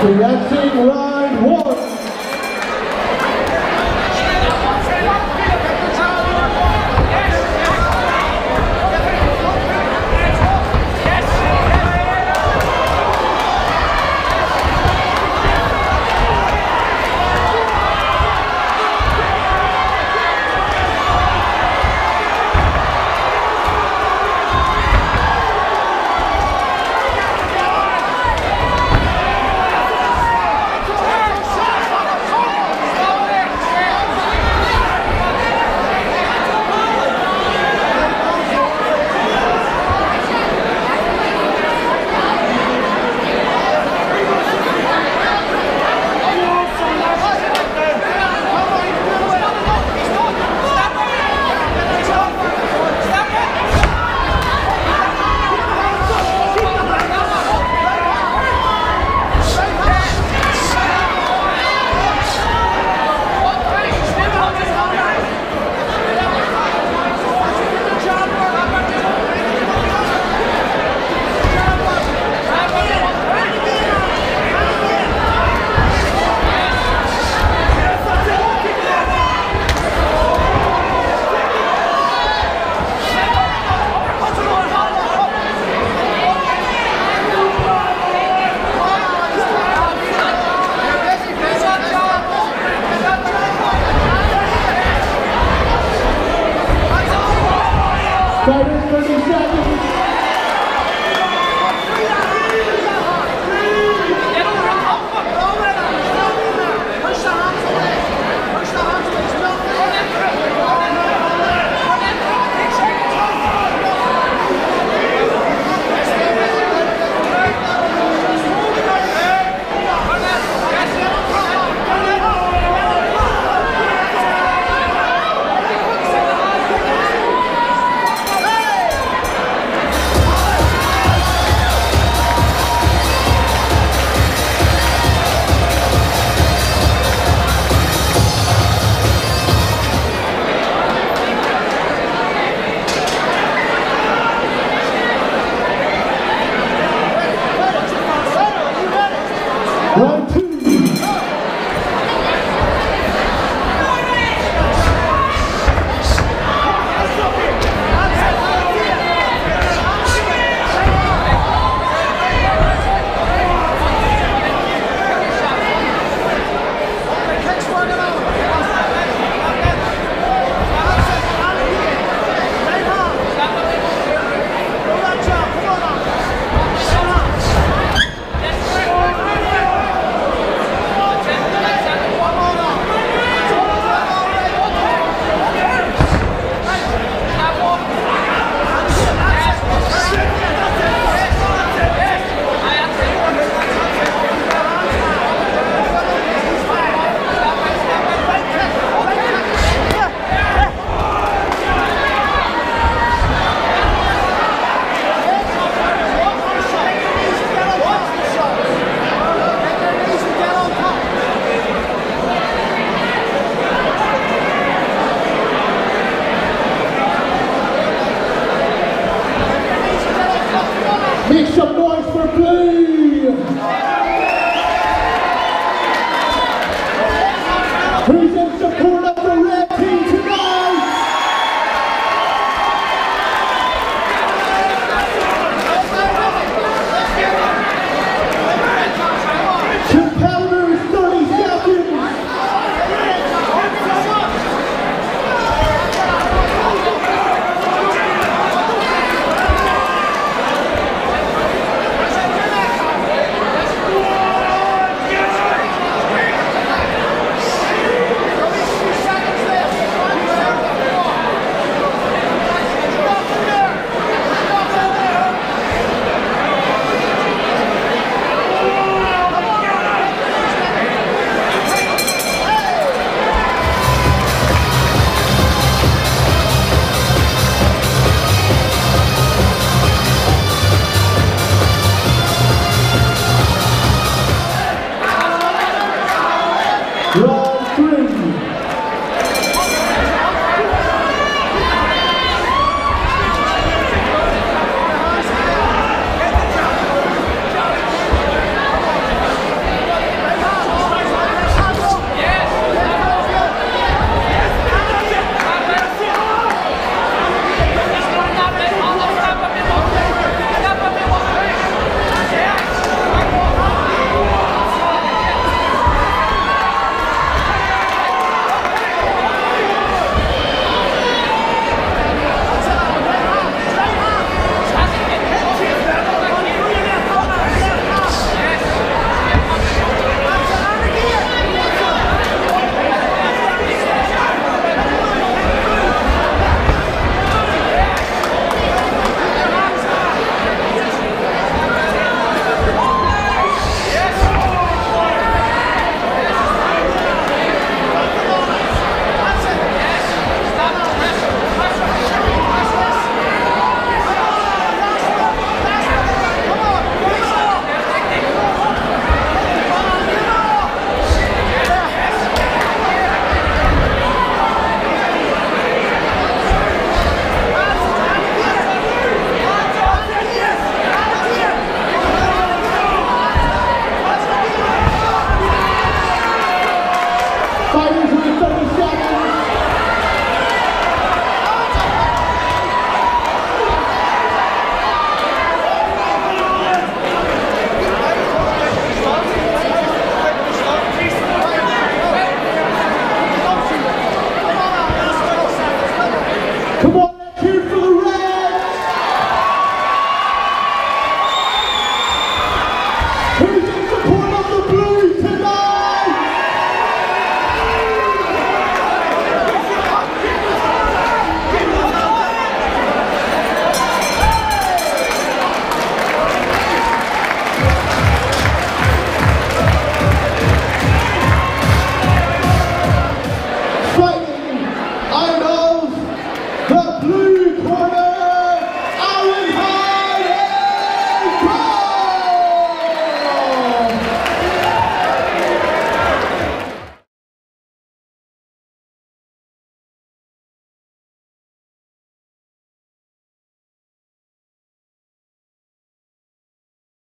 Connecting round one.